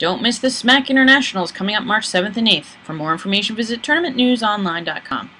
Don't miss the SMAC Internationals coming up March 7th and 8th. For more information, visit tournamentnewsonline.com.